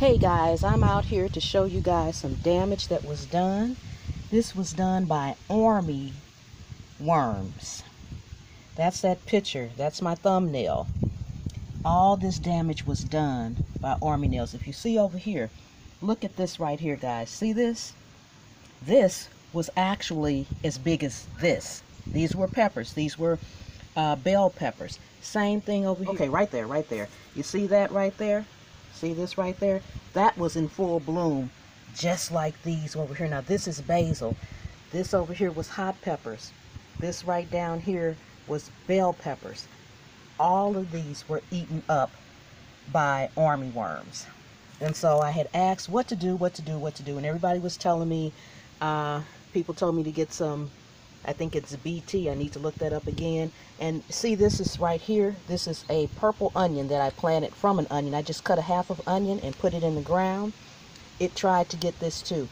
Hey guys, I'm out here to show you guys some damage that was done. This was done by army worms. That's that picture. That's my thumbnail. All this damage was done by army nails. If you see over here, look at this right here, guys. See this? This was actually as big as this. These were peppers. These were uh, bell peppers. Same thing over here. Okay, right there, right there. You see that right there? See this right there? That was in full bloom, just like these over here. Now, this is basil. This over here was hot peppers. This right down here was bell peppers. All of these were eaten up by army worms. And so I had asked what to do, what to do, what to do. And everybody was telling me, uh, people told me to get some I think it's BT. I need to look that up again. And see, this is right here. This is a purple onion that I planted from an onion. I just cut a half of onion and put it in the ground. It tried to get this too.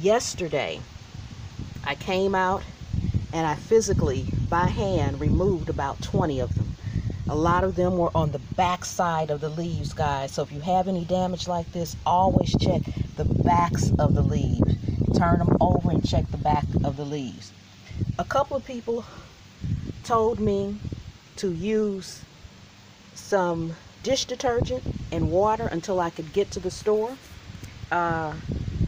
Yesterday, I came out and I physically, by hand, removed about 20 of them. A lot of them were on the back side of the leaves, guys. So if you have any damage like this, always check the backs of the leaves. Turn them over and check the back of the leaves a couple of people told me to use some dish detergent and water until I could get to the store uh,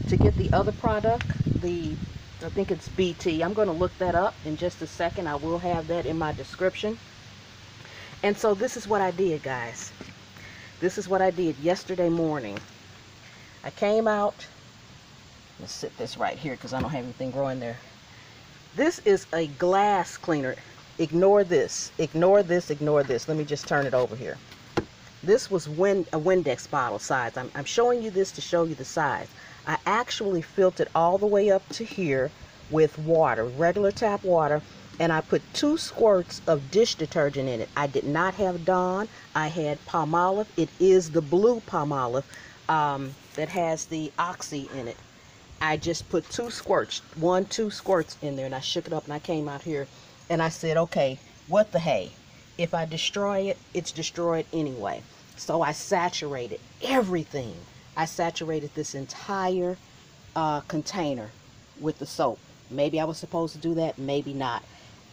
to get the other product the I think it's BT I'm going to look that up in just a second. I will have that in my description. And so this is what I did guys. This is what I did yesterday morning. I came out. Let's sit this right here because I don't have anything growing there this is a glass cleaner. Ignore this. Ignore this. Ignore this. Let me just turn it over here. This was a Windex bottle size. I'm, I'm showing you this to show you the size. I actually filled it all the way up to here with water, regular tap water, and I put two squirts of dish detergent in it. I did not have Dawn. I had Palmolive. It is the blue Palmolive um, that has the Oxy in it. I just put two squirts, one, two squirts in there, and I shook it up, and I came out here, and I said, okay, what the hey? If I destroy it, it's destroyed anyway. So I saturated everything. I saturated this entire uh, container with the soap. Maybe I was supposed to do that, maybe not.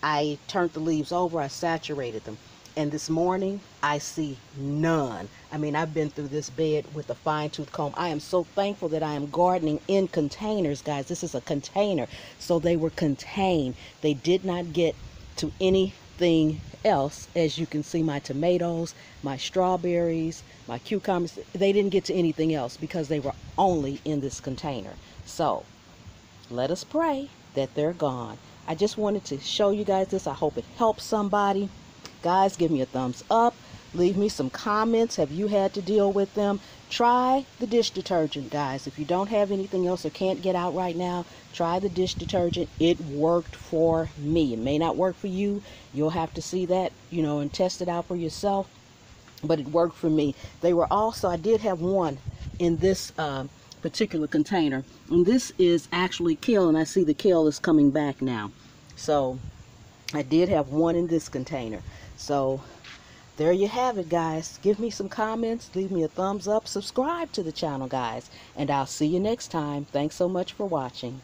I turned the leaves over, I saturated them. And this morning, I see none. I mean, I've been through this bed with a fine tooth comb. I am so thankful that I am gardening in containers, guys. This is a container. So they were contained. They did not get to anything else. As you can see, my tomatoes, my strawberries, my cucumbers, they didn't get to anything else because they were only in this container. So let us pray that they're gone. I just wanted to show you guys this. I hope it helps somebody. Guys, give me a thumbs up. Leave me some comments. Have you had to deal with them? Try the dish detergent, guys. If you don't have anything else or can't get out right now, try the dish detergent. It worked for me. It may not work for you. You'll have to see that, you know, and test it out for yourself. But it worked for me. They were also, I did have one in this uh, particular container. And this is actually kale, and I see the kale is coming back now. So I did have one in this container. So there you have it, guys. Give me some comments. Leave me a thumbs up. Subscribe to the channel, guys. And I'll see you next time. Thanks so much for watching.